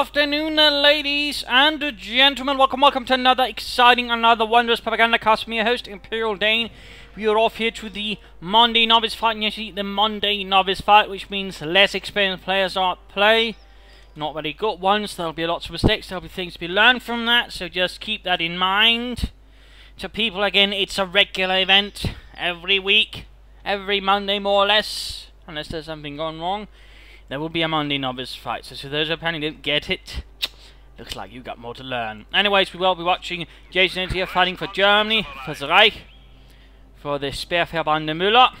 afternoon, uh, ladies and gentlemen. Welcome, welcome to another exciting, another wondrous Propagandacast. Me, your host, Imperial Dane. We are off here to the Monday Novice Fight. And yes, the Monday Novice Fight, which means less experienced players are at play. Not very good ones. There'll be lots of mistakes. There'll be things to be learned from that. So just keep that in mind. To people, again, it's a regular event every week, every Monday more or less, unless there's something gone wrong. There will be a Monday novice fight, so, so those who apparently didn't get it, looks like you got more to learn. Anyways, we will be watching Jason here fighting for Germany, for the Reich, for the Speerverbande Müller,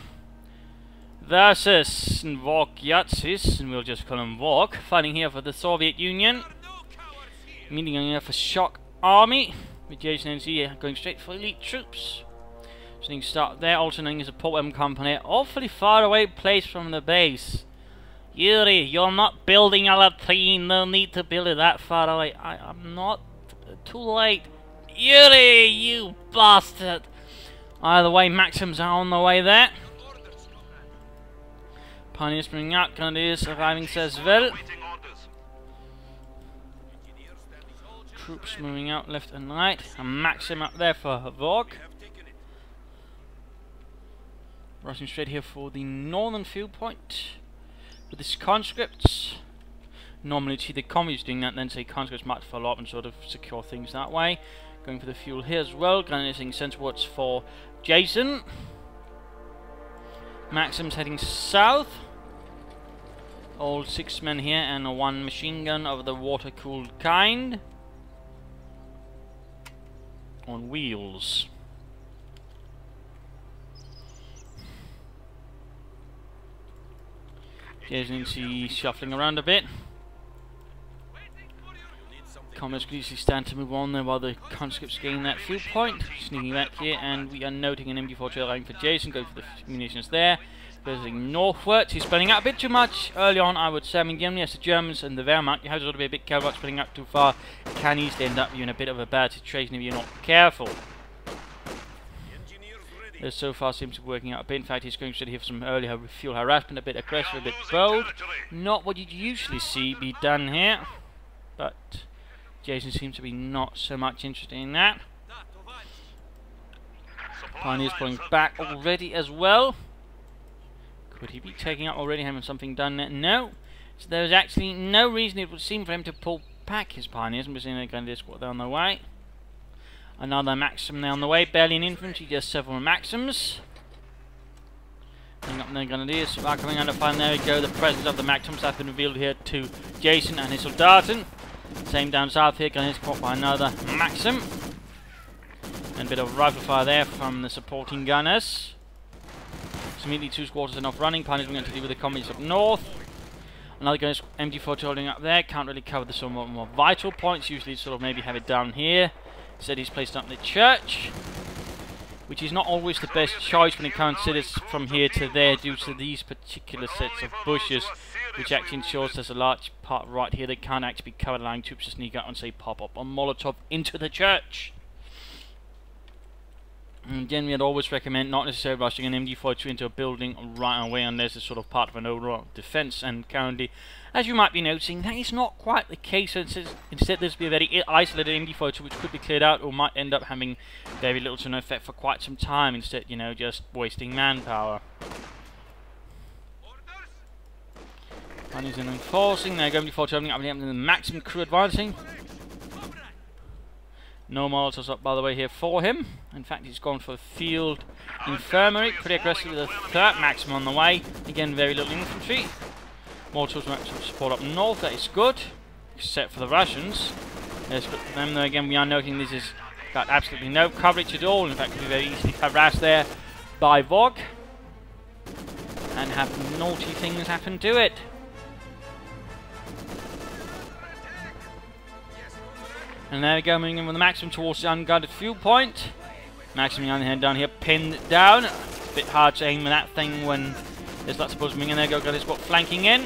versus Vork Yatzis, and we'll just call him Vork, fighting here for the Soviet Union, meeting here for Shock Army, with Jason here going straight for elite troops. So you can start there, alternating as a Port company, awfully far away place from the base. Yuri, you're not building a latrine. No need to build it that far away. I, am not. Too late. Yuri, you bastard! Either way, Maxims on the way there. Pioneers bringing out, Grenadiers arriving says well. Troops moving out left and right. And Maxim up there for Vork. Rushing straight here for the northern field point. With this conscripts, normally see the commies doing that, then say conscripts might follow up and sort of secure things that way. Going for the fuel here as well, granting centerwards for Jason. Maxim's heading south. All six men here and one machine gun of the water-cooled kind. On wheels. See shuffling around a bit. Commerce usually stand to move on there while the conscripts gain that field point. Sneaking back here, and we are noting an MG4 trail line for Jason, going for the munitions there. Going northwards, he's spreading out a bit too much early on, I would say. I mean, generally, as the Germans and the Wehrmacht, you have to be a bit careful about spreading out too far. can easily end up you in a bit of a bad situation if you're not careful. This so far seems to be working out a bit. In fact, he's going to have some early fuel harassment, a bit aggressive, a bit bold. Not what you'd usually see be done here. But Jason seems to be not so much interested in that. Pioneer's pulling back already as well. Could he be taking up already, having something done there? No. So there's actually no reason it would seem for him to pull back his Pioneers. And we're seeing going to escort on their way. Another Maxim there on the way, barely an infantry, just several Maxims. Coming up there, Grenadiers are coming under fire. There we go. The presence of the Maxims has been revealed here to Jason and his Soldaten. Same down south here, Grenadiers caught by another Maxim. And a bit of rifle fire there from the supporting gunners. So immediately two squads are off running. Pioneers going to deal with the communists up north. Another gunner's MG4 holding up there. Can't really cover the somewhat more vital points. Usually sort of maybe have it down here. Said he's placed up in the church, which is not always the best choice when it considers from here to there due to these particular sets of bushes, which actually ensures there's a large part right here that can't actually be covered, allowing troops to sneak out and say pop up on Molotov into the church. And again, we'd always recommend not necessarily rushing an MG42 into a building right away unless it's sort of part of an overall defense. And currently, as you might be noticing, that is not quite the case. Instead, there's be a very isolated MG42 which could be cleared out or might end up having very little to no effect for quite some time. Instead, you know, just wasting manpower. And he's enforcing. They're going to be opening up the maximum crew advancing. No Molotovs up, by the way, here for him. In fact, he's gone for field infirmary. Pretty aggressive with a third maximum on the way. Again, very little infantry. Molotovs maximum support up north. That is good. Except for the Russians. There's them, though, again, we are noting this has got absolutely no coverage at all. In fact, could be very easily harassed there by Vork. And have naughty things happen to it. And there we go, moving in with the maximum towards the unguarded fuel point. Maximum on the hand down here, pinned down. A bit hard to aim with that thing when there's lots of moving in there. Go, got his spot flanking in,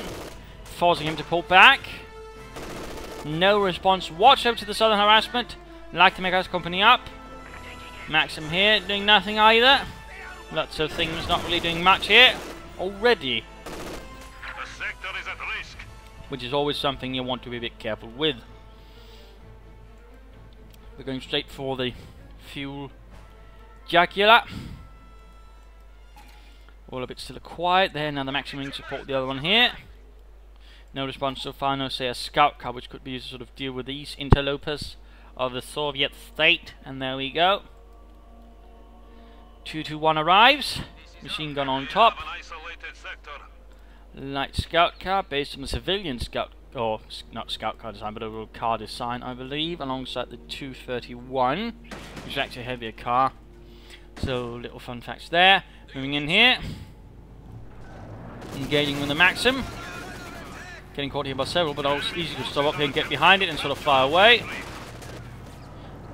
forcing him to pull back. No response whatsoever to the southern harassment. Like to make us company up. Maxim here doing nothing either. Lots of things not really doing much here already. which is always something you want to be a bit careful with. We're going straight for the fuel Jaguar. All a bit still quiet there. Now the maximum support the other one here. No response so far. No, say a scout car, which could be used to sort of deal with these interlopers of the Soviet state. And there we go. 221 arrives. Machine gun on top. Light scout car based on the civilian scout, or not scout car design, but a car design, I believe, alongside the 231, which is actually a heavier car. So, little fun facts there. Moving in here. Engaging with the Maxim. Getting caught here by several, but it's easy to stop up here and get behind it and sort of fly away.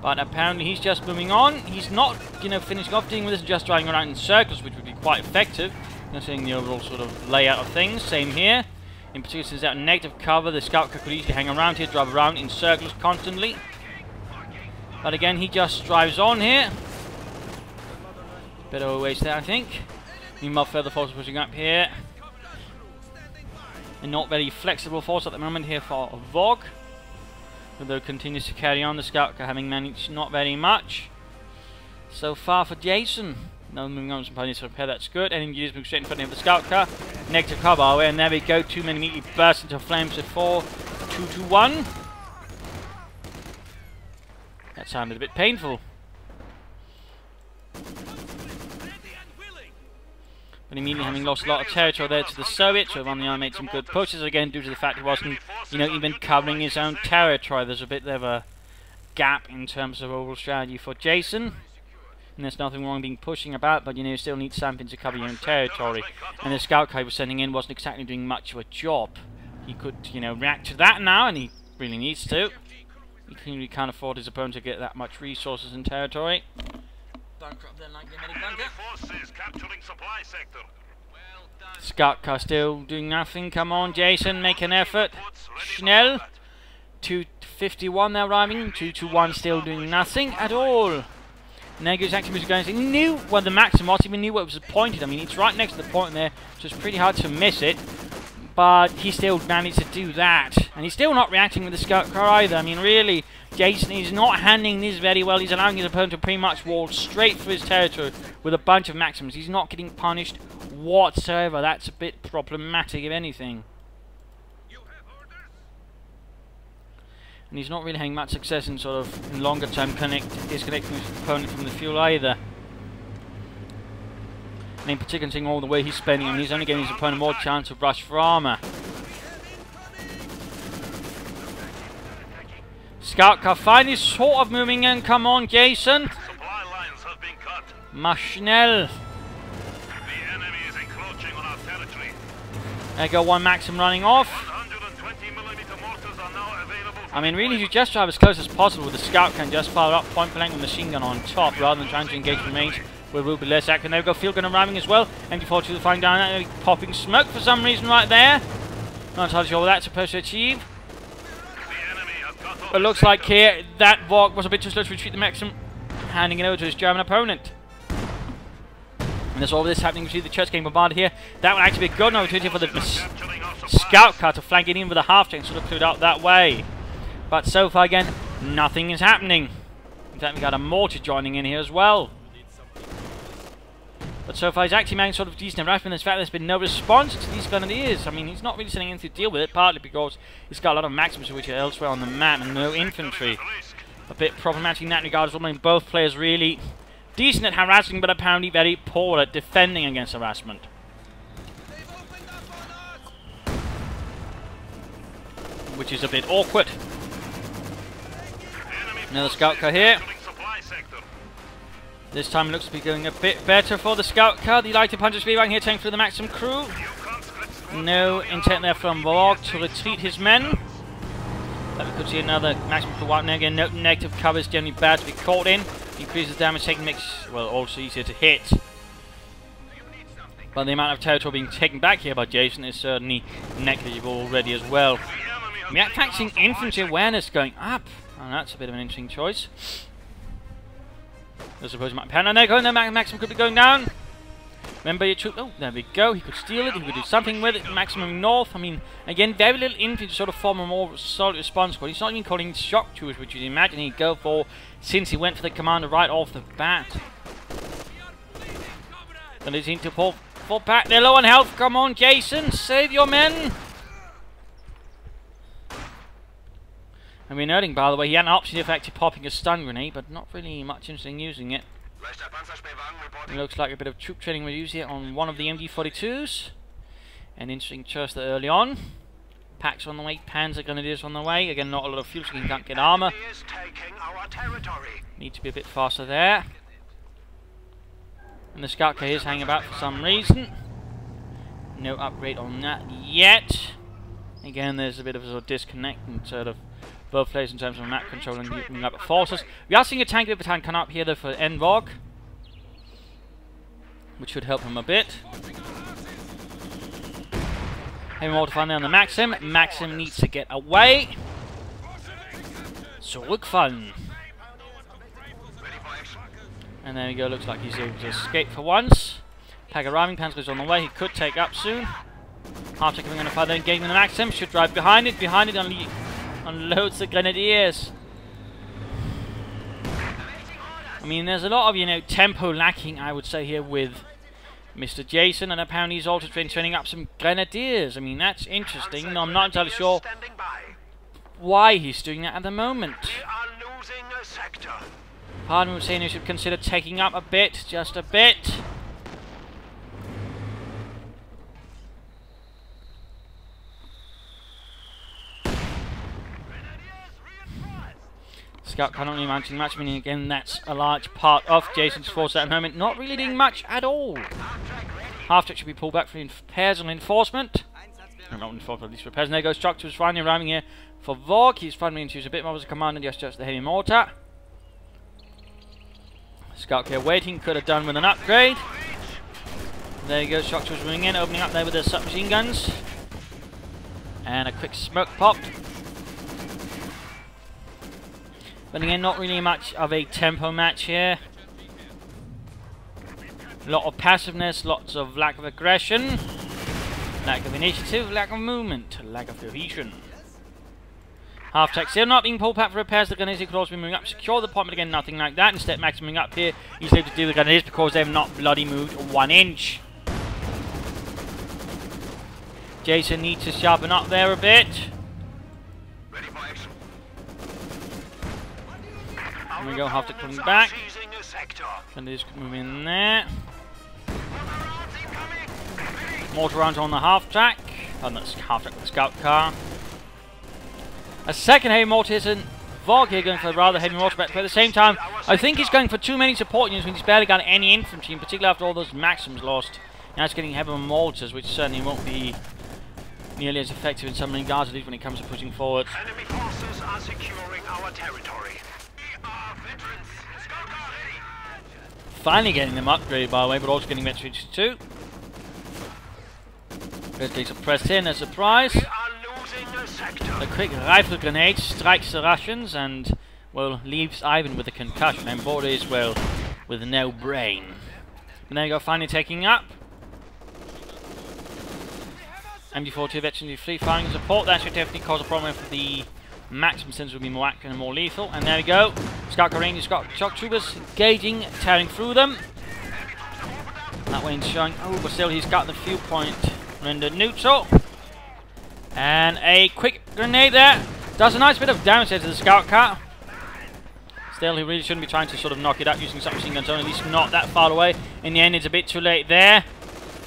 But apparently he's just moving on. He's not, you know, finishing off dealing with this, just driving around in circles, which would be quite effective. Considering the overall sort of layout of things. Same here. In particular, since that negative cover, the scout could easily hang around here, drive around in circles constantly. But again, he just drives on here. Bit of a waste there, I think. Meanwhile, further forces pushing up here. And not very flexible force at the moment here for Vogue. Although continues to carry on, the scout having managed not very much. So far for Jason. Now moving on some pioneers to repair, that's good. And use move straight in front of the scout car. Negative cover, and there we go. Two men immediately burst into flames at 4, 2 to 1. That sounded a bit painful. But immediately having lost a lot of territory there to the Soviets, so Von made some good pushes again due to the fact he wasn't, you know, even covering his own territory. There's a bit of a gap in terms of overall strategy for Jason. And there's nothing wrong being pushing about, but you know, you still need something to cover your own territory. And the scout guy was sending in wasn't exactly doing much of a job. He could, you know, react to that now, and he really needs to. He clearly can't afford his opponent to get that much resources and territory. Bankrupt then like the american forces capturing supply sector Scout car still doing nothing. Come on, Jason, make an effort. Schnell. 251 now rhyming. 221 still doing nothing at all. Nega's activity going. He knew where the Maxim was, even knew where it was pointed. I mean, it's right next to the point there, so it's pretty hard to miss it. But he still managed to do that. And he's still not reacting with the Scout car either. I mean, really, Jason is not handling this very well. He's allowing his opponent to pretty much walk straight through his territory with a bunch of Maxims. He's not getting punished whatsoever. That's a bit problematic, if anything. and he's not really having much success in sort of in longer term connect disconnecting his opponent from the fuel either. And in particular, seeing all the way he's spending, and he's only giving his opponent more chance of rush for armor. Scout car finally sort of moving in. Come on, Jason. Machnell. There go one Maxim running off. I mean, really, you just drive as close as possible with the scout can just fire up point blank with machine gun on top rather than trying to engage the range be less accurate. There we go, field gun arriving as well. MG42 flying down popping smoke for some reason right there. Not entirely sure what that's supposed to achieve. But looks like here that Vogue was a bit too slow to retreat the Maxim, handing it over to his German opponent. And there's all this happening. See the church getting bombarded here. That would actually be a good opportunity for the scout car to flank it in with a half tank, sort of cleared out that way. But so far again, nothing is happening. In fact, we got a mortar joining in here as well. But so far he's actually managed sort of decent harassment. In fact, there's been no response to these grenadiers. I mean, he's not really sending anything to deal with it, partly because he's got a lot of maxims which are elsewhere on the map and no infantry. A bit problematic in that regard as well. I mean, both players really decent at harassing, but apparently very poor at defending against harassment. Which is a bit awkward. Another scout car here. This time it looks to be going a bit better for the scout car. The lighter puncher speed right here taking through the Maxim crew. No intent there from Vogue to retreat his men. But we could see another Maxim crew wipe. Now again, no negative cover is generally bad to be caught in. Increases damage taken makes, well, also easier to hit. But the amount of territory being taken back here by Jason is certainly negligible already as well. React faxing infantry awareness going up. And that's a bit of an interesting choice. I suppose might pan there going, the Maxim could be going down. Remember your troop. Oh, there we go. He could steal it. He could do something with it. Maximum north. I mean, again, very little infantry to sort of form a more solid response squad. He's not even calling shock troopers, which you'd imagine he'd go for since he went for the commander right off the bat. And they seem to pull, pull back. They're low on health. Come on, Jason. Save your men. I mean, noting, by the way, he had an option of actually popping a stun grenade, but not really much interest in using it. It looks like a bit of troop training was used here on one of the MG42s. An interesting choice there early on. Packs on the way, Panzer Grenadiers on the way. Again, not a lot of fuel, so you can't get armour. Need to be a bit faster there. And the scout car is hanging about for some reason. No upgrade on that yet. Again, there's a bit of a sort of disconnect in sort of both players in terms of map control and moving up forces. We are seeing a tank battalion come up here though for Nvog, which should help him a bit. More to find there on the Maxim. Maxim needs to get away. So look Zurückfallen. And there we go, looks like he's able to escape for once. Pack arriving, Panzer's on the way, he could take up soon. After coming on a further engagement the Maxim, should drive behind it, behind it only unloads of grenadiers. I mean, there's a lot of, you know, tempo lacking, I would say, here with Mr. Jason, and apparently he's also been training up some grenadiers. I mean, that's interesting. No, I'm not entirely sure why he's doing that at the moment. Pardon me saying you should consider taking up a bit, just a bit. Scout currently mounting much, meaning again that's a large part of Jason's force at the moment. Not really doing much at all. Half should be pulled back for repairs and enforcement. not enforcement, at least repairs. And there goes Structures finally arriving here for Vork. He's finally to use a bit more as a commander, just just the heavy mortar. Scout here waiting, could have done with an upgrade. There you go, Structures moving in, opening up there with the submachine guns. And a quick smoke pop. But again, not really much of a tempo match here. A lot of passiveness, lots of lack of aggression, lack of initiative, lack of movement, lack of cohesion. Half tech still not being pulled back for repairs. The Grenadiers could also be moving up, secure the point, again, nothing like that. Instead, maximum up here. He's able to do the Grenadiers because they've not bloody moved one inch. Jason needs to sharpen up there a bit. We go, half to coming back. And just move in there. Mortar rounds on the half track. And that's half track the scout car. A second heavy mortar is in Vogue here going for a rather heavy mortar, but at the same time, I think he's going for too many support units when he's barely got any infantry, in particular after all those maxims lost. Now it's getting heavy mortars, which certainly won't be nearly as effective in some regards, at least when it comes to pushing forward. Enemy forces are securing our territory. Finally getting them upgraded, by the way, but also getting Metrics too. First getting suppressed in, a surprise. A quick rifle grenade strikes the Russians and, well, leaves Ivan with a concussion and Boris, well, with no brain. And there you go, finally taking up. MG42 veteran free firing support. That should definitely cause a problem for the Maximum Sense will be more accurate and more lethal. And there we go. Scout Rangers got shock troopers engaging, tearing through them. That way in showing. Oh, but still he's got the fuel point rendered neutral. And a quick grenade there. Does a nice bit of damage to the scout car. Still, he really shouldn't be trying to sort of knock it out using submachine guns, at least not that far away. In the end, it's a bit too late there.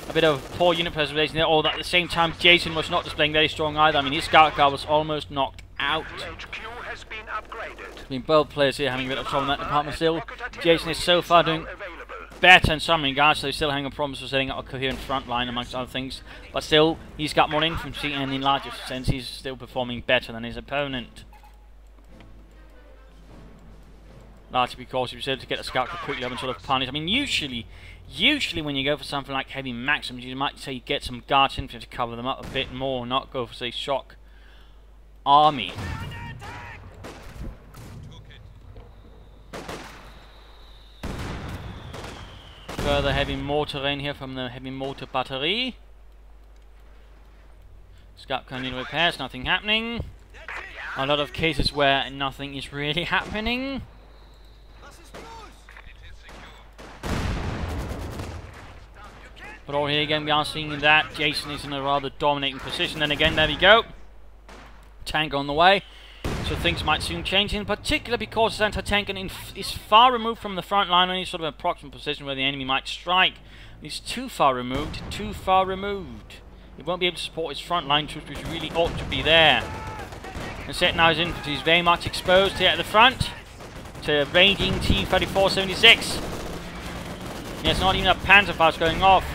A bit of poor unit preservation there, although at the same time, Jason was not displaying very strong either. I mean, his scout car was almost knocked out. I mean, both players here having a bit of trouble in that department still. Jason is so far doing better in some regards, so he's still having a problem for setting up a coherent front line amongst other things. But still, he's got more infantry, and in larger sense, he's still performing better than his opponent. Largely because he was able to get a scout quickly up and sort of punish. I mean, usually, usually when you go for something like heavy maxims, you might say you get some guards infantry to cover them up a bit more, not go for, say, shock army. further heavy mortar in here from the heavy mortar battery. Scout cannon repairs, nothing happening. A lot of cases where nothing is really happening. But all here again we are seeing that Jason is in a rather dominating position. And again, there we go. Tank on the way. So things might soon change, in particular because this anti-tank is far removed from the front line, only sort of an approximate position where the enemy might strike. He's too far removed, too far removed. He won't be able to support his front line troops, which really ought to be there. And set now his infantry is very much exposed here at the front to raging T-34/76. Yes, not even a Panzerfaust going off.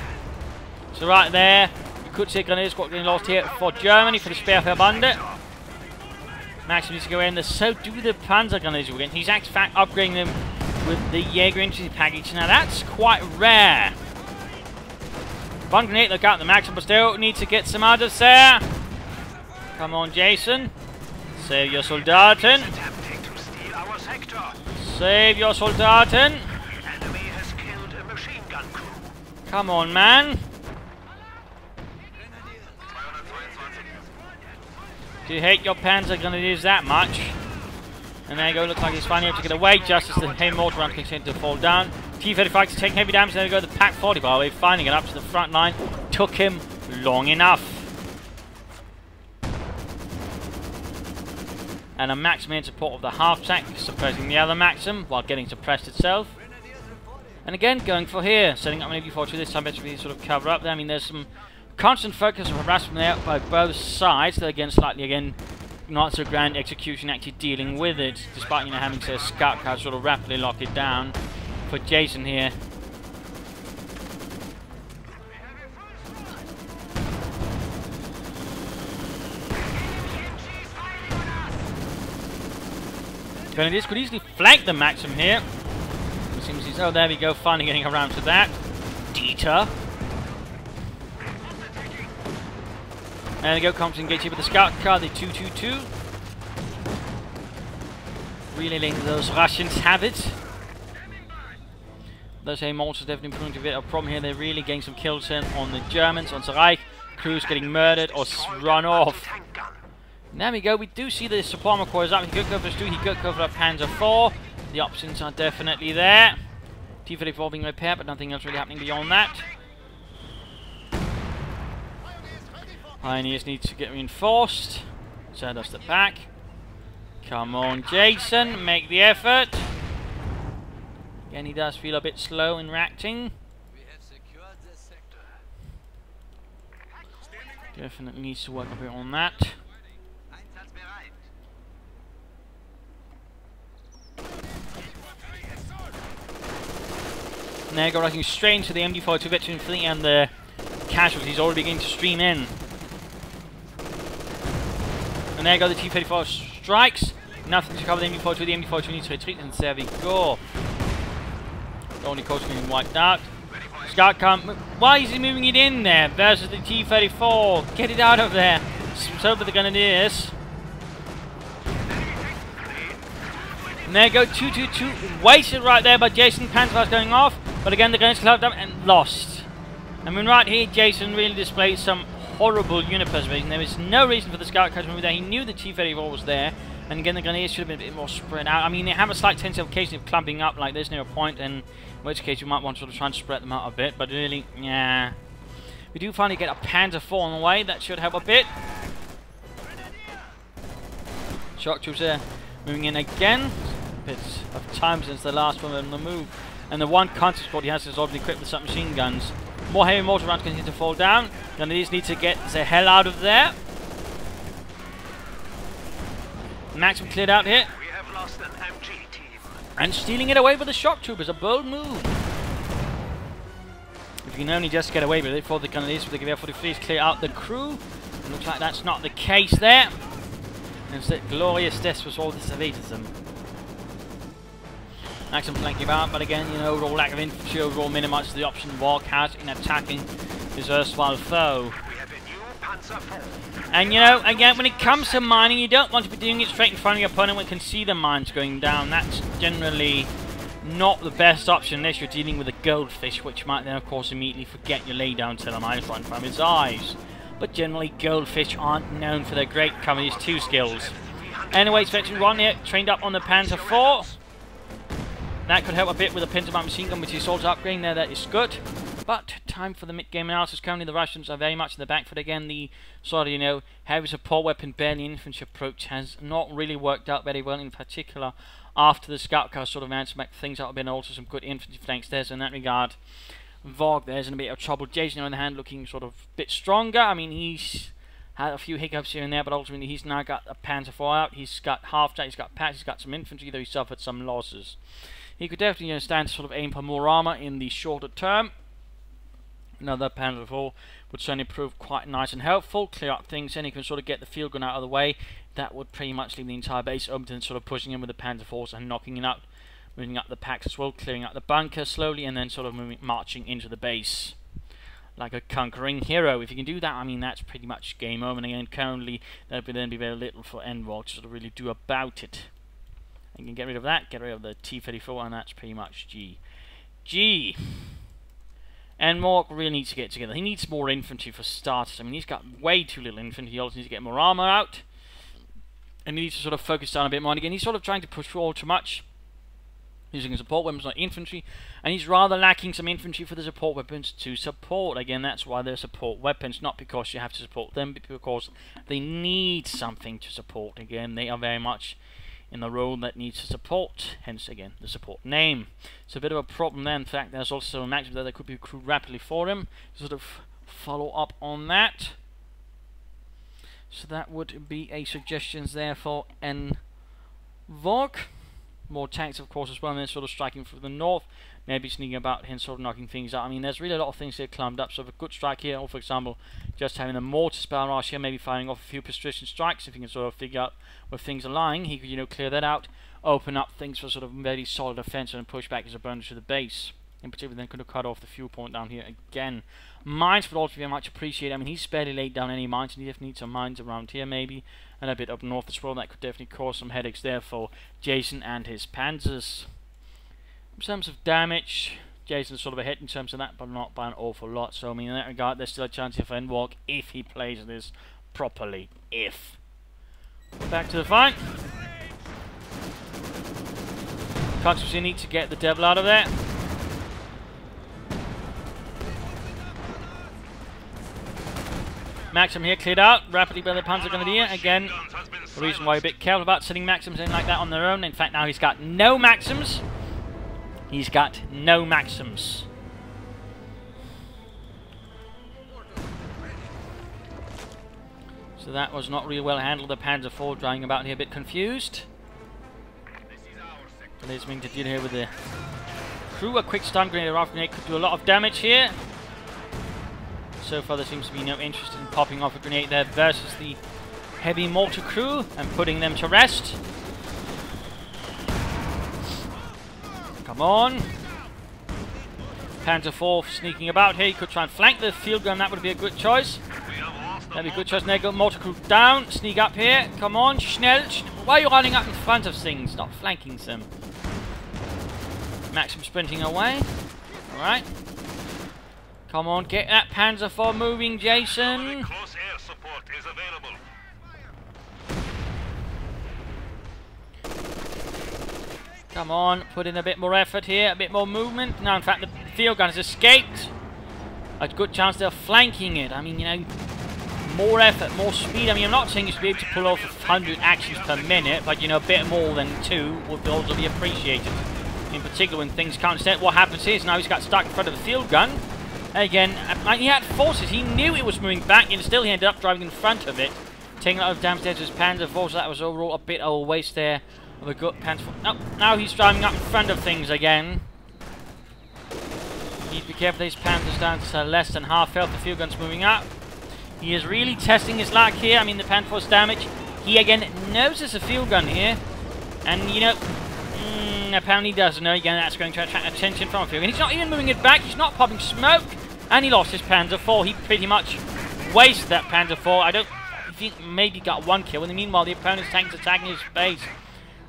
So right there, you could see a grenade squad getting lost here for Germany for the Speerverbande. Max needs to go in there, so do the Panzer Grenadiers again. He's in fact upgrading them with the Jaeger infantry package. Now that's quite rare. One grenade, look out, the Maxim, but still needs to get some out of there. Come on, Jason. Save your Soldaten. Save your Soldaten. Come on, man. Do you hate your Panzer Grenadiers that much? And there you go, looks like he's finally able to get away just as the heavy mortar round continues to fall down. T-35 is taking heavy damage, there you go, the Pak-40 by the way, finding it up to the front line. Took him long enough. And a Maxim in support of the half tank, suppressing the other Maxim while getting suppressed itself. And again, going for here, setting up an MG42 this time, better sort of cover up there. I mean, there's some Constant focus of harassment by both sides. Though again, slightly again, not so grand execution actually dealing with it, despite you know having to scout car sort of rapidly lock it down for Jason here. Grenadiers could easily flank the Maxim here. It seems he's, oh there we go, finally getting around to that. Dieter And go, here with the scout car, the 222. Really letting those Russians have it. Those aim also definitely proving to be a problem here. They're really getting some kills in on the Germans, on Reich. Crews getting murdered or run off. There we go. We do see the supply core is up. He could for 2, he could for a Panzer 4. The options are definitely there. T-34 being repaired, but nothing else really happening beyond that. Pioneers need to get reinforced. Send us the pack. Come on, Jason, make the effort. Again, he does feel a bit slow in reacting. Definitely needs to work a bit on that. Now go rushing straight into the MG42 veteran fleet and the casualties already beginning to stream in. And there go the T-34 strikes. Nothing to cover the MG42. The MG42 needs to retreat, and there we go. The only coach being wiped out. Scout can't... Why is he moving it in there versus the T-34? Get it out of there. So for the Grenadiers. And there go 222. Wasted right there by Jason. Panzerfaust going off. But again, the Grenadiers clubbed up and lost. I mean, right here, Jason really displays some horrible unit preservation. There was no reason for the scout to move there. He knew the T-34 was there. And again, the Grenadiers should have been a bit more spread out. I mean, they have a slight tendency of occasionally clumping up like this near a point, in which case you might want to sort of try and spread them out a bit. But really, yeah. We do finally get a Panzer 4 on the way. That should help a bit. Shock troops there moving in again. A bit of time since the last one on the move. And the one counter squad he has is obviously equipped with submachine guns. More heavy mortar rounds continue to fall down. Grenadiers need to get the hell out of there. Maxim cleared out here. We have lost an MG team. And stealing it away with the shock troopers. A bold move. If you can only just get away with it for the Grenadiers with the Gewehr 43 clear out the crew. It looks like that's not the case there. it's Instead, glorious death was all the Sovietism. Maxim flanking out, but again, you know, overall lack of infantry overall minimizes the option Walk has in attacking his erstwhile foe. And you know, again, when it comes to mining, you don't want to be doing it straight in front of your opponent when you can see the mines going down. That's generally not the best option unless you're dealing with a goldfish, which might then, of course, immediately forget your laydown Tellermines right in front from its eyes. But generally, goldfish aren't known for their great cover these two skills. Anyways, Veteran Ron here, trained up on the Panzer IV. That could help a bit with the Pintermite machine gun, which is also upgrading there, that is good. But time for the mid-game analysis. Currently, the Russians are very much in the back foot again. The sort of, you know, heavy support weapon, barely infantry approach has not really worked out very well, in particular after the scout car sort of managed to make things bit, and also some good infantry flanks there. So in that regard, Vogue there's in a bit of trouble. Jason, on the hand, looking sort of a bit stronger. I mean, he's had a few hiccups here and there, but ultimately he's now got a Panzer IV out. He's got half jack, he's got patch, he's got some infantry, though he suffered some losses. He could definitely you know, stand to sort of aim for more armor in the shorter term. Another Panzer IV would certainly prove quite nice and helpful. Clear up things, and he can sort of get the field gun out of the way. That would pretty much leave the entire base open and sort of pushing in with the Panzer IVs and knocking it out. Moving up the packs as well, clearing out the bunker slowly, and then sort of moving, marching into the base like a conquering hero. If you can do that, I mean, that's pretty much game over. And again, currently, there would then be very little for Nvog to sort of really do about it. You can get rid of that, get rid of the T-34, and that's pretty much G. G. And Mork really needs to get together. He needs more infantry for starters. I mean, he's got way too little infantry. He also needs to get more armor out. And he needs to sort of focus down a bit more. And again, he's sort of trying to push forward too much. Using support weapons, not infantry. And he's rather lacking some infantry for the support weapons to support. Again, that's why they're support weapons. Not because you have to support them, but because they need something to support. Again, they are very much in the role that needs to support, hence again the support name. It's a bit of a problem there. In fact, there's also a maximum that could be accrued rapidly for him. Sort of follow up on that. So that would be a suggestions there for N Vogue. More tanks, of course, as well, and then sort of striking from the north maybe sneaking about him, sort of knocking things out. I mean, there's really a lot of things here climbed up. So, a good strike here, or for example, just having a mortar spell rush here, maybe firing off a few precision strikes. If he can sort of figure out where things are lying, he could, you know, clear that out, open up things for sort of very solid defense and push back his opponent to the base. In particular, then could have cut off the fuel point down here again. Mines would also be much appreciated. I mean, he's barely laid down any mines, and he definitely needs some mines around here, maybe, and a bit up north as well. That could definitely cause some headaches there for Jason and his panzers. In terms of damage, Jason's sort of ahead in terms of that, but not by an awful lot. So, I mean, in that regard, there's still a chance for Nvog if he plays this properly. If. Back to the fight. Constantly need to get the devil out of there. Maxim here cleared out rapidly by the Panzer Grenadier. Again, the reason why we're a bit careful about sending Maxims in like that on their own. In fact, now he's got no Maxims. He's got no Maxims. So that was not really well handled. The Panzer IV driving about here a bit confused. Leads me to deal here with the crew. A quick stun grenade or off grenade could do a lot of damage here. So far there seems to be no interest in popping off a grenade there versus the heavy mortar crew and putting them to rest. Come on. Panzer IV sneaking about here. He could try and flank the field gun. That would be a good choice. That'd be a good choice. There go crew down. Sneak up here. Come on. Schnell. Why are you running up in front of things? Not flanking them. Maxim sprinting away. Alright. Come on. Get that Panzer IV moving, Jason. Come on, put in a bit more effort here, a bit more movement. Now, in fact, the field gun has escaped. A good chance they're flanking it. I mean, you know, more effort, more speed. I mean, I'm not saying you should be able to pull off 100 actions per minute, but, you know, a bit more than two would also be appreciated. In particular, when things can't set. What happens is now he's got stuck in front of the field gun. Again, uh, he had forces. He knew it was moving back, and still he ended up driving in front of it. Taking a lot of damage to his Panzer so that was overall a bit of a waste there of a gut pants. Oh, now he's driving up in front of things again. Need to be careful these Panthers down to less than half health. The field gun's moving up. He is really testing his luck here. I mean, the Panther's damage. He again knows there's a field gun here. And, you know, mm, apparently doesn't know. Again, that's going to attract attention from a field gun. He's not even moving it back. He's not popping smoke. And he lost his Panzer IV. He pretty much wasted that Panzer IV. I don't think maybe got one kill. In the meanwhile, the opponent's tank's attacking his base.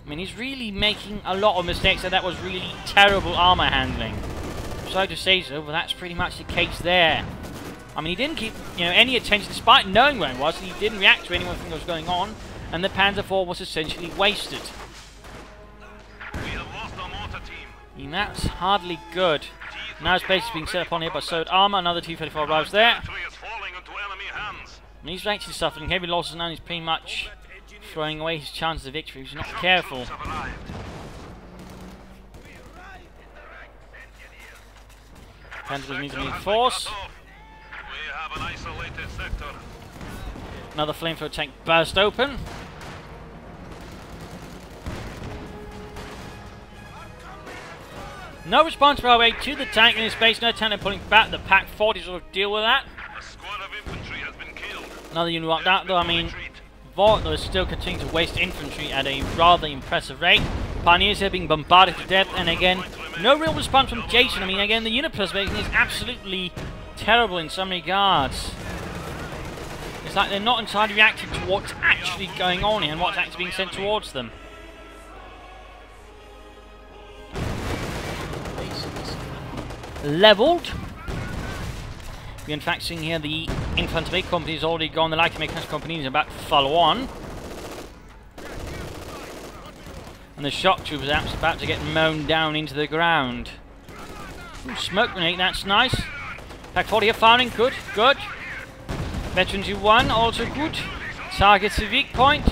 I mean, he's really making a lot of mistakes, and that was really terrible armor handling. Sorry to say so, but that's pretty much the case there. I mean, he didn't keep, you know, any attention, despite knowing where he was, he didn't react to anything that was going on, and the Panzer IV was essentially wasted. We have lost our mortar team. And that's hardly good. Now his base is being set upon here by Sowed Armour, another T-34 arrives there. Victory is falling into enemy hands. And he's actually suffering heavy losses now, he's pretty much throwing away his chances of victory if he's not careful. Arrived. Needs to reinforce. We have an isolated sector. Another flamethrower tank burst open. No response by our way to the tank in his base, no tank pulling back. The Pak 40 sort of deal with that. A squad of infantry has been killed. Another unit wiped out though, I mean, Though is still continuing to waste infantry at a rather impressive rate. Pioneers are being bombarded to death, and again, no real response from Jason. I mean, again, the unit preservation is absolutely terrible in some regards. It's like they're not entirely reacting to what's actually going on here and what's actually being sent towards them. Leveled. We're in fact seeing here the infantry company has already gone, the light mechanics company is about to follow on. And the shock troopers are about to get mown down into the ground. Ooh, smoke grenade, that's nice. Pak 40 here firing, good, good. Veterans U1, also good. Targets a weak point.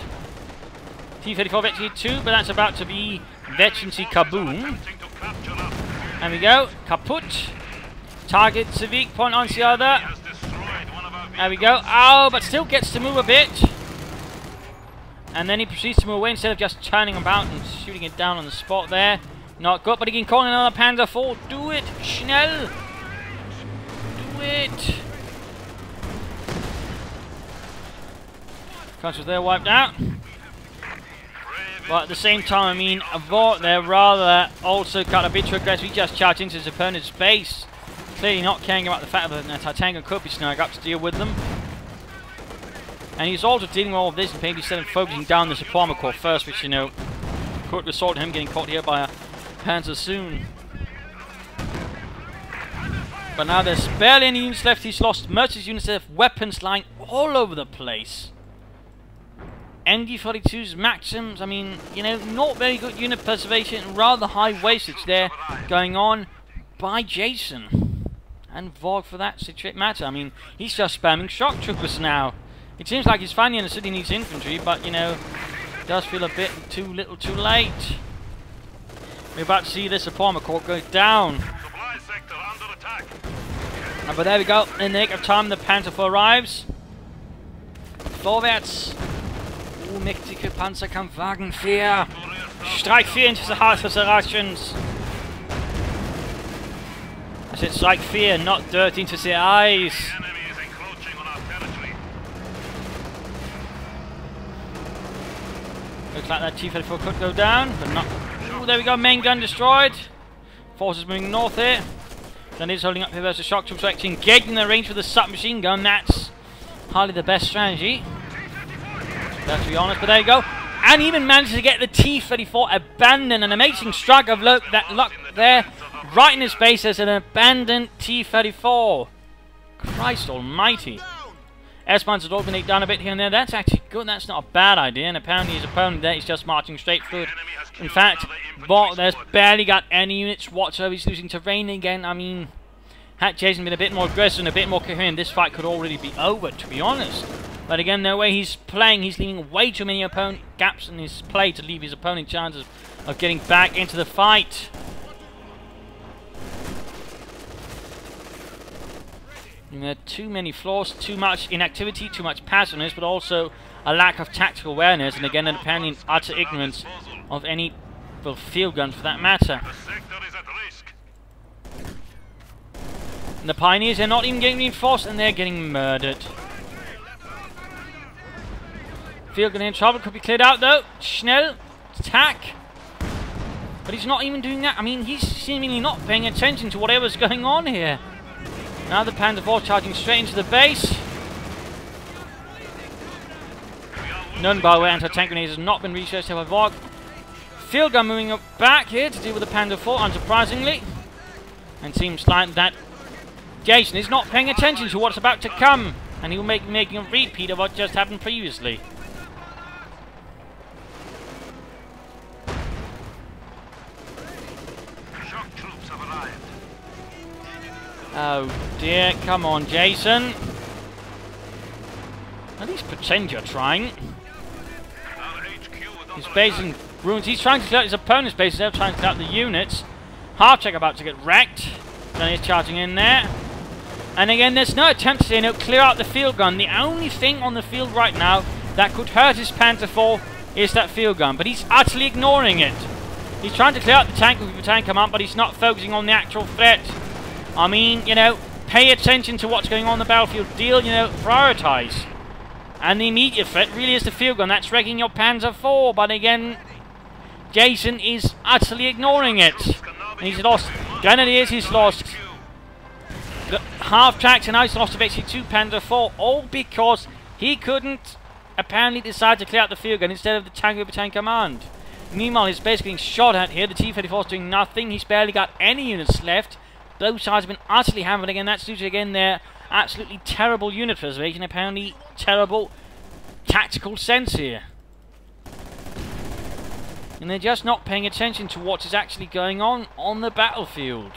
T-34 Veteran 2, but that's about to be Veterancy Kaboom. There we go, kaput. Targets a weak point on the other. Has destroyed one of our There we go. Oh, but still gets to move a bit. And then he proceeds to move away instead of just turning about and shooting it down on the spot there. Not good, but he can call another Panzer IV. Do it, Schnell. Do it. Countries there wiped out. But at the same time, I mean, Vought there rather also got a bit too aggressive. He just charged into his opponent's base. Clearly not caring about the fact that the Titanic could be snug up to deal with them. And he's also dealing with all of this and maybe instead of focusing down the Suprema Corps first, which, you know, could result to him getting caught here by a Panzer soon. But now there's barely any units left. He's lost his units. Have weapons lying all over the place. MG42's Maxims, I mean, you know, not very good unit preservation, and rather high wastage there going on by Jason. And Vogue for that matter. I mean, he's just spamming shock troopers now. It seems like he's finally in the city needs infantry, but, you know, does feel a bit too little too late. We're about to see this Apollo Corps go down. supply sector under attack. Uh, but there we go. In the nick of time, the Panzer IV arrives. Vorwärts. Oh, mächtige Panzerkampfwagen 4. Strike 4 into the heart of the Russians. I said strike 4, not dirt into the eyes. Looks like that T-34 could go down, but not... Ooh, there we go, main gun destroyed. Forces moving north here. Then is holding up here versus shock troops, actually engaging the range with the submachine gun. That's hardly the best strategy. Let's be honest, but there you go. And even manages to get the T-34 abandoned. An amazing strike of luck, that luck there, right in his face as an abandoned T-34. Christ almighty. S-Mines has alternate down a bit here and there. That's actually good. That's not a bad idea. And apparently his opponent there is just marching straight through. In fact, Bot there's barely got any units whatsoever. He's losing terrain again. I mean, had Jason been a bit more aggressive and a bit more coherent, this fight could already be over, to be honest. But again, the way he's playing, he's leaving way too many opponent gaps in his play to leave his opponent chances of getting back into the fight. Are too many flaws, too much inactivity, too much passiveness, but also a lack of tactical awareness, and again, an apparently an utter ignorance of any well, field guns for that matter. The sector is at risk. And the Pioneers are not even getting reinforced, and they're getting murdered. Field gun in trouble, could be cleared out though. Schnell, attack. But he's not even doing that. I mean, he's seemingly not paying attention to whatever's going on here. Now the Panzer IV charging straight into the base. None, by the way, anti-tank grenades has not been researched by Nvog. field gun moving up back here to deal with the Panzer 4, unsurprisingly. And seems like that Jason is not paying attention to what's about to come. And he will make making a repeat of what just happened previously. Oh dear, come on Jason. At least pretend you're trying. Base attack. ruins. He's trying to clear his opponent's base of trying to clear out the units. Half-track about to get wrecked. Then he's charging in there. And again, there's no attempt to you know, clear out the field gun. The only thing on the field right now that could hurt his Panzer 4 is that field gun. But he's utterly ignoring it. He's trying to clear out the tank with the tank command, but he's not focusing on the actual threat. I mean, you know, pay attention to what's going on in the battlefield. Deal, you know, prioritize. And the immediate threat really is the field gun. That's wrecking your Panzer 4. But again, Jason is utterly ignoring it. And he's lost Grenadiers, he's lost half tracks, and now he's lost basically two Panzer 4. All because he couldn't apparently decide to clear out the field gun instead of the tank over tank command. Meanwhile, he's basically shot at here. The T-34 is doing nothing. He's barely got any units left. Both sides have been utterly hammered again. That's due to, again, their absolutely terrible unit preservation. Apparently terrible tactical sense here. And they're just not paying attention to what is actually going on on the battlefield.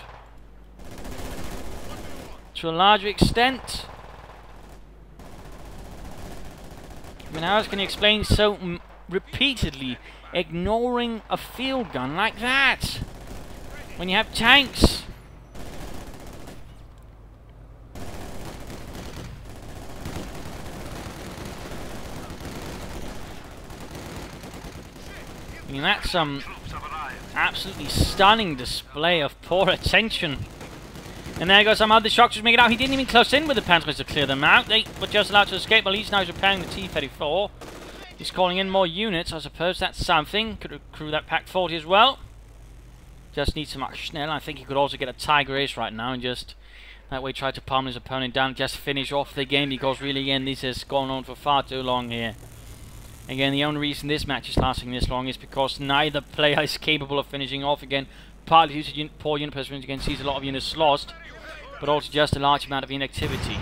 To a larger extent. I mean, how else can you explain so repeatedly ignoring a field gun like that? When you have tanks. I mean, that's some absolutely stunning display of poor attention. And there goes some other just make out. He didn't even close in with the Panthers to clear them out. They were just allowed to escape. At least now he's repairing the T-34. He's calling in more units. I suppose that's something. Could recruit that Pak 40 as well. Just needs some Schnell. I think he could also get a Tiger Ace right now and just that way try to palm his opponent down. Just finish off the game because really again this has gone on for far too long here. Again, the only reason this match is lasting this long is because neither player is capable of finishing off again. Partly due to un poor unit preference again sees a lot of units lost, but also just a large amount of inactivity.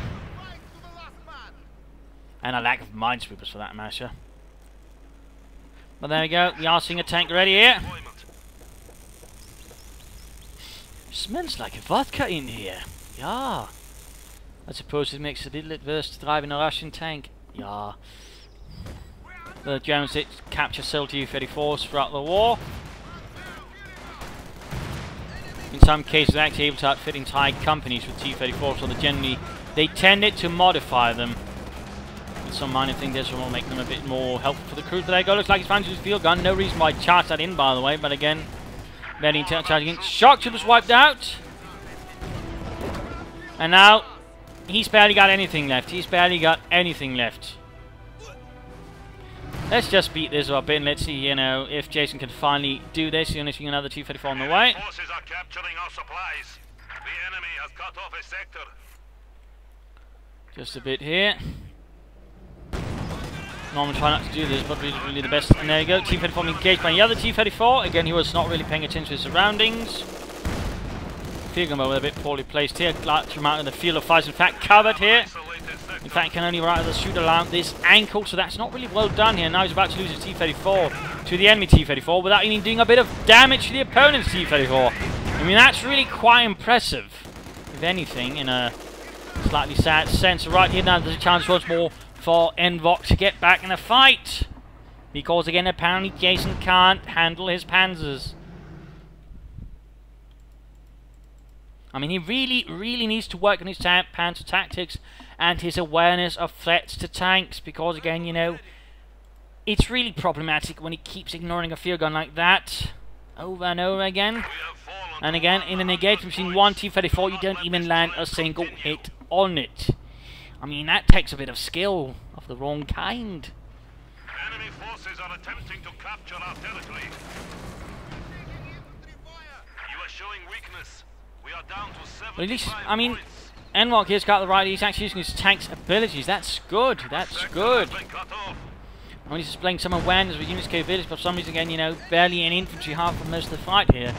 And a lack of minesweepers for that matter. But there we go, are seeing a tank ready here. Smells like a vodka in here. Yeah. I suppose it makes a little adverse to driving a Russian tank. Yeah. The Germans did capture several T-34s throughout the war. In some cases, they're actually able to outfit entire companies with T-34s, so they generally they tended to modify them. With some minor things, this will make them a bit more helpful for the crews. But there go. Looks like he's found his field gun. No reason why he charged that in, by the way. But again, very intent charging in. Shock was wiped out. And now, he's barely got anything left. He's barely got anything left. Let's just beat this up and let's see, you know, if Jason can finally do this. You're seeing another T-34 on the way. Forces are capturing our supplies. The enemy has cut off a sector. Just a bit here. Normally try not to do this, but really, really the best. And there you go, T-34 engaged by the other T-34. Again, he was not really paying attention to his surroundings. Gun with a bit poorly placed here. Large amount in the field of fire in fact covered here. In fact, can only the shoot around this ankle, so that's not really well done here. Now he's about to lose his T-34 to the enemy T-34 without even doing a bit of damage to the opponent's T-34. I mean, that's really quite impressive, if anything, in a slightly sad sense. Right here now, there's a chance once more for Nvog to get back in the fight. Because, again, apparently Jason can't handle his panzers. I mean, he really, really needs to work on his panzer tactics and his awareness of threats to tanks. Because, again, you know, it's really problematic when he keeps ignoring a field gun like that over and over again. We have fallen And again, in an of engagement between one T-34, you don't even land a single hit on it. I mean, that takes a bit of skill of the wrong kind. Enemy forces are attempting to capture our territory. You are showing weakness. We are down to. But at least, I mean, Nvog here's got the right, he's actually using his tank's abilities. That's good, that's good. I mean, he's displaying some awareness with units capabilities, but for some reason, again, you know, barely any infantry half for most of the fight here.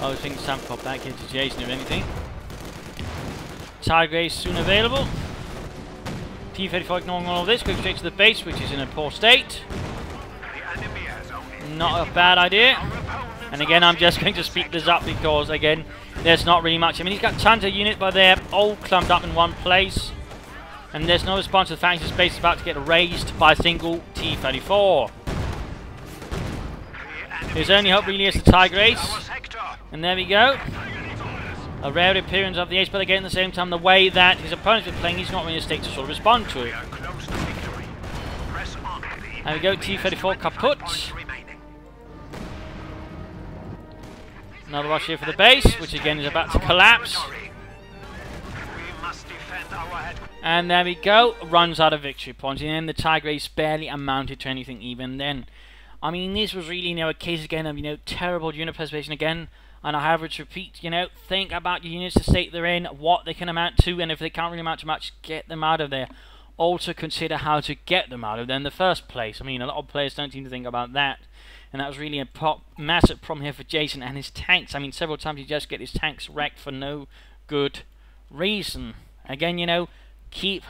Oh, I was thinking Sam pop back into Jason if anything. Tiger Ace soon available. T-34 ignoring all of this, going straight to the base, which is in a poor state. Not a bad idea. And again, I'm just going to speed this up because, again, there's not really much. I mean, he's got tons of units, but they're all clumped up in one place. And there's no response to the fact his base is about to get raised by a single T-34. His only hope really is the Tiger. And there we go. A rare appearance of the ace, but again, at the same time, the way that his opponent's been playing, he's not really a state to sort of respond to it. There we go, T-34 kaput. Another rush here for the base, which again is about to collapse. And there we go, runs out of victory points. And then the Tiger barely amounted to anything even then. I mean, this was really, you a case again of, you know, terrible unit preservation again. And I have repeat, you know, think about your units, the state they're in, what they can amount to, and if they can't really amount to much, get them out of there. Also consider how to get them out of there in the first place. I mean, a lot of players don't seem to think about that. And that was really a massive problem here for Jason and his tanks. I mean, several times he just get his tanks wrecked for no good reason. Again, you know, keep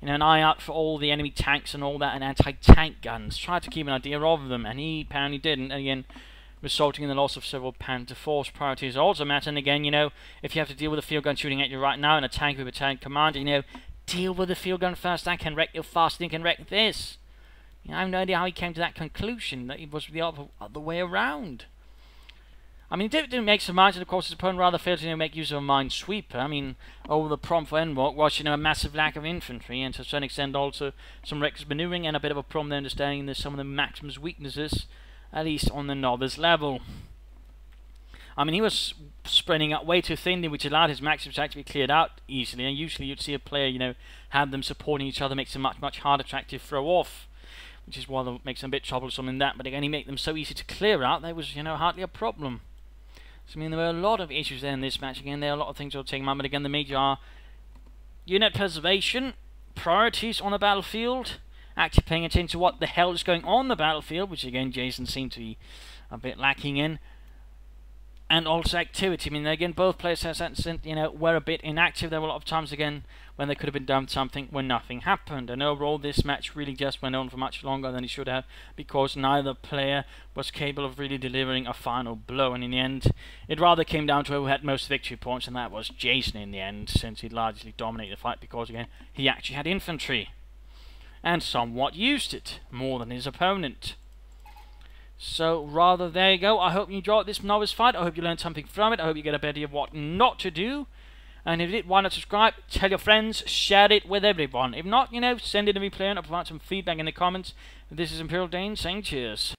you know, an eye out for all the enemy tanks and all that, and anti-tank guns. Try to keep an idea of them, and he apparently didn't. Again, resulting in the loss of several Panther Force priorities also matter. And again, you know, if you have to deal with a field gun shooting at you right now and a tank with a tank commander, you know, deal with the field gun first. That can wreck your faster than can wreck this. You know, I have no idea how he came to that conclusion that it was the other, other way around. I mean, he did, didn't make some minds, and of course his opponent rather failed to you know, make use of a minesweeper. I mean, over the prompt for Nvog was, you know, a massive lack of infantry, and to a certain extent also some reckless maneuvering, and a bit of a problem there understanding some of the Maxim's weaknesses at least on the novice level. I mean, he was spreading out way too thinly, which allowed his maxims to actually be cleared out easily. And usually you'd see a player, you know, have them supporting each other, makes them much, much harder to throw off, which is why it makes them a bit troublesome in that. But again, he made them so easy to clear out, there was, you know, hardly a problem. So, I mean, there were a lot of issues there in this match. Again, there are a lot of things that will take a moment. But again, the major are unit preservation, priorities on the battlefield, actually paying attention to what the hell is going on the battlefield, which again Jason seemed to be a bit lacking in, and also activity. I mean, again, both players have you know were a bit inactive. There were a lot of times again when they could have been done something when nothing happened. And overall, this match really just went on for much longer than it should have because neither player was capable of really delivering a final blow. And in the end, it rather came down to who had most victory points, and that was Jason in the end, since he largely dominated the fight because again he actually had infantry and somewhat used it, more than his opponent. So, rather, there you go. I hope you enjoyed this novice fight. I hope you learned something from it. I hope you get a better idea of what not to do. And if you did, why not subscribe, tell your friends, share it with everyone. If not, you know, send it to me player and I'll provide some feedback in the comments. This is Imperial Dane saying cheers.